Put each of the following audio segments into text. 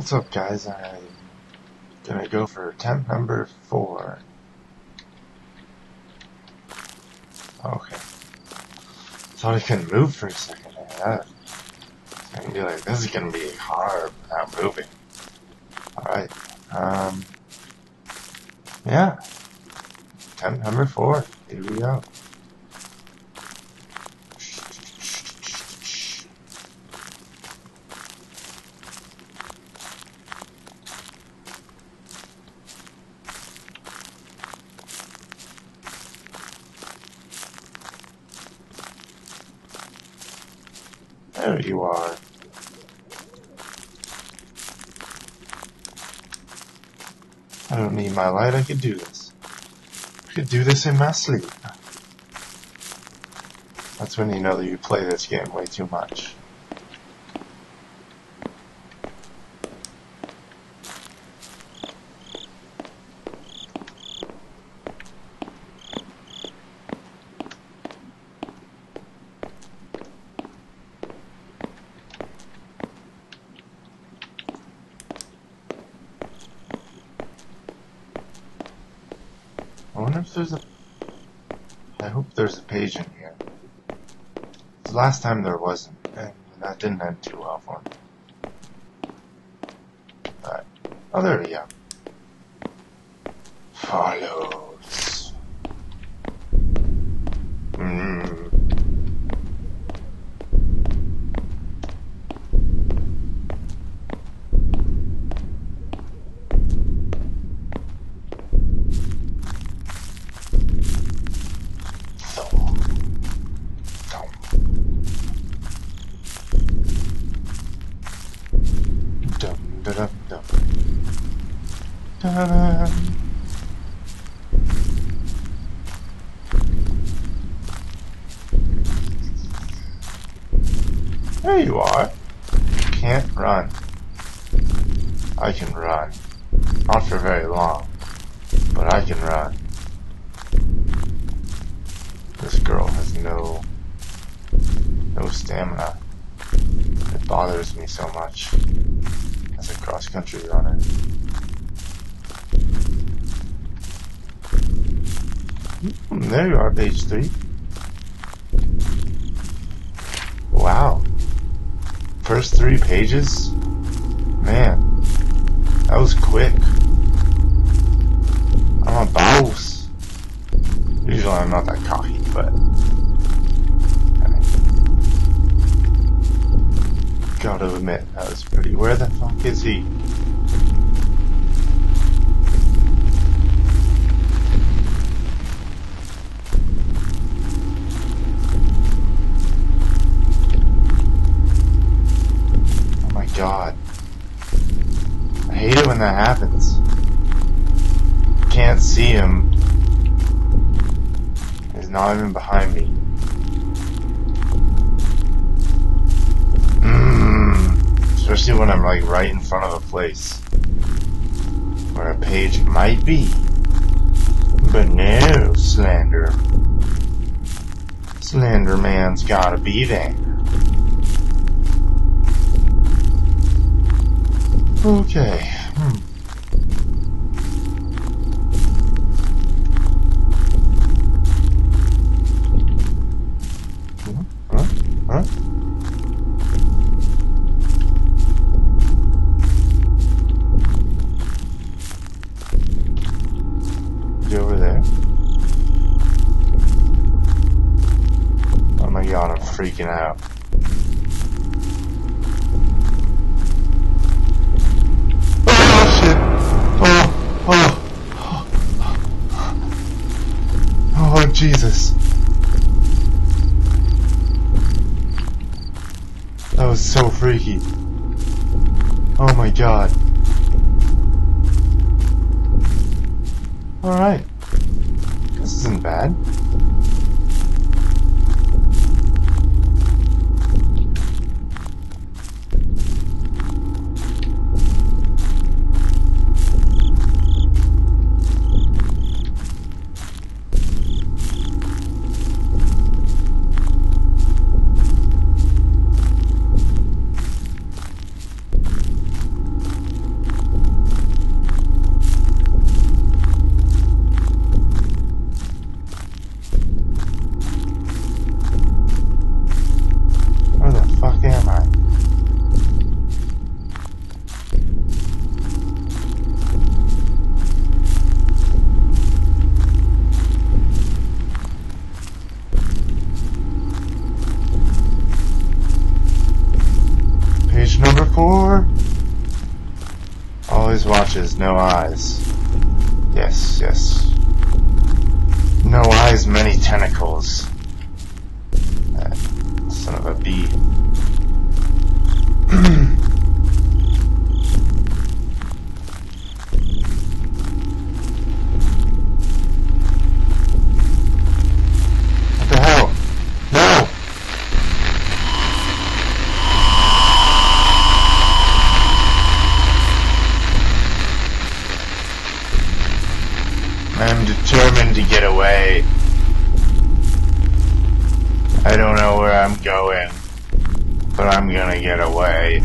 What's up, guys? I'm gonna go for attempt number four. Okay. Thought I couldn't move for a second. I'm gonna be like, this is gonna be hard without moving. Alright. Um. Yeah. Attempt number four. Here we go. There you are. I don't need my light, I could do this. I could do this in my sleep. That's when you know that you play this game way too much. There's a. I hope there's a page in here. The last time there wasn't, and that didn't end too well for me. Alright. Oh, there we go. Follows. Mm. Can't run. I can run. Not for very long, but I can run. This girl has no no stamina. It bothers me so much as a cross country runner. Hmm, There you are, page three. Wow. First three pages? Man, that was quick. I'm a boss. Usually I'm not that cocky, but. Gotta admit, that was pretty. Where the fuck is he? That happens. Can't see him. He's not even behind me. Mmm. Especially when I'm like right in front of a place where a page might be. But no, Slender. Slender Man's gotta be there. Okay. Hmm. Huh? Huh? Is he over there? Oh my god, I'm freaking out. Oh shit! Oh, oh, oh, Jesus. That was so freaky. Oh my god. Alright. Isn't bad. No eyes. Yes, yes. No eyes, many tentacles. That son of a bee. what the hell? No! I'm determined to get away. I don't know where I'm going, but I'm gonna get away.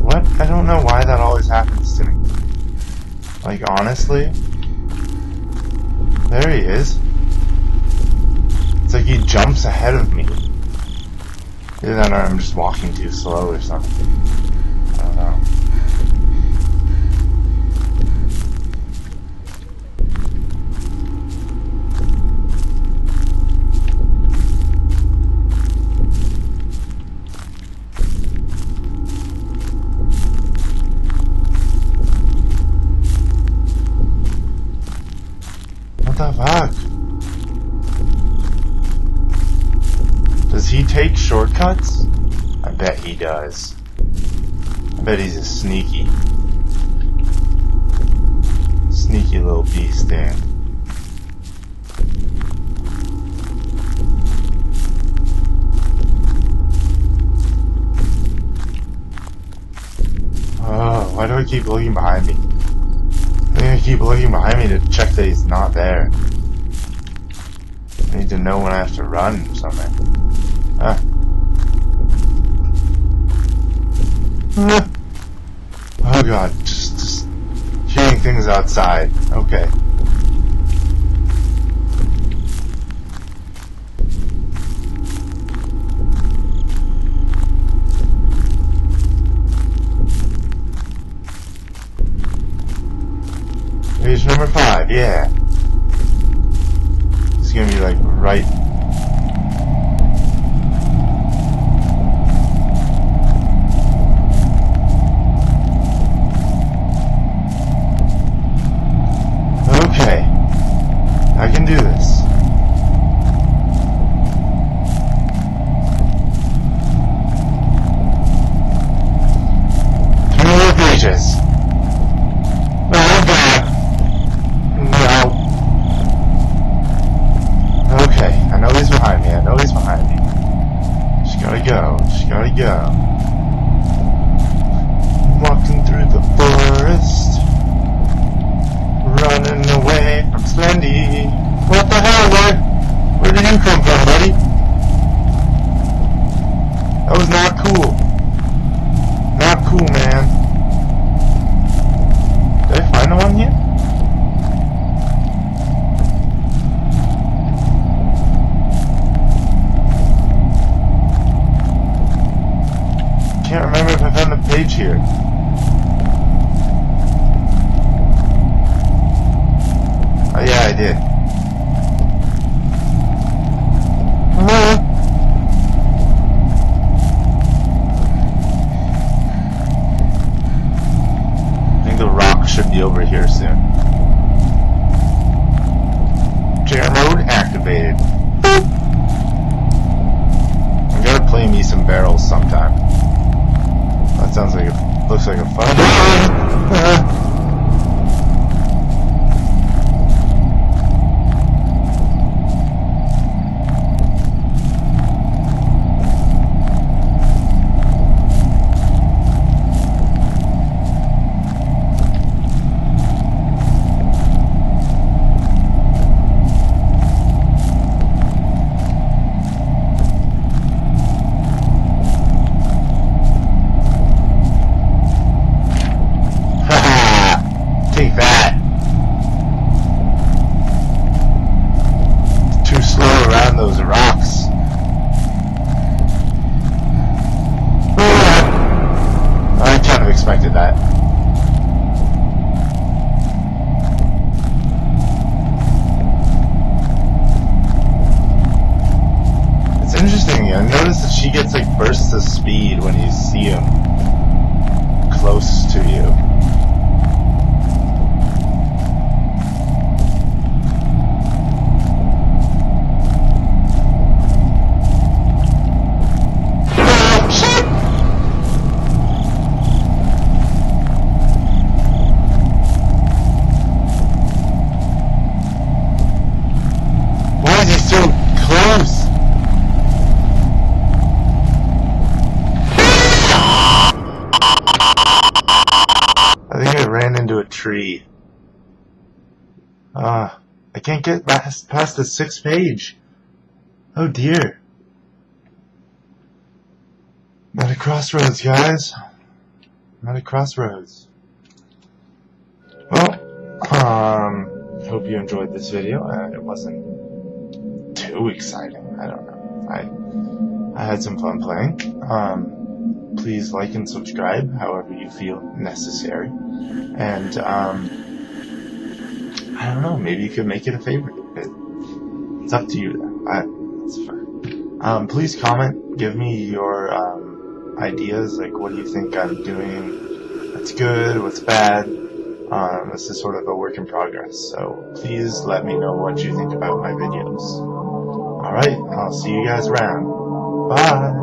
What? I don't know why that always happens to me. Like, honestly? There he is. It's like he jumps ahead of me. Either that or I'm just walking too slow or something. I don't know. What the fuck? Does he I bet he does. I bet he's a sneaky. Sneaky little beast then. Oh, why do I keep looking behind me? I think I keep looking behind me to check that he's not there. I need to know when I have to run or something. Ah. Ah. Oh god, just, just hearing things outside. Okay. Page number five, yeah. It's gonna be like right. Okay. I can do this. Three more pages. Oh god. No. Okay, I know he's behind me. I know he's behind me. Just gotta go. Just gotta go. Walking through the forest. Running away from Slendy. What the hell, boy? Where did you come from, buddy? That was not cool. Not cool, man. Did I find the one yet? I can't remember if I found the page here. Oh yeah, I did. Hello? I think the rock should be over here soon. Chair mode activated. Boop. I'm gonna play me some barrels sometime. That sounds like a looks like a fun. Haha! Take that! Too slow around those rocks. I kind of expected that. It's in interesting. I noticed that she gets like bursts of speed when you see him close to you. Why is he so close? I think I ran into a tree. Ah, I can't get past, past the sixth page. Oh dear. I'm at a crossroads, guys. I'm at a crossroads. Well, um, hope you enjoyed this video. Uh, it wasn't too exciting. I don't know. I I had some fun playing. Um, please like and subscribe, however you feel necessary. And um, I don't know. Maybe you could make it a favorite. It, it's up to you. I, it's fine. Um, please comment. Give me your um, ideas. Like, what do you think I'm doing? What's good. What's bad? Um, this is sort of a work in progress, so please let me know what you think about my videos. Alright, I'll see you guys around. Bye!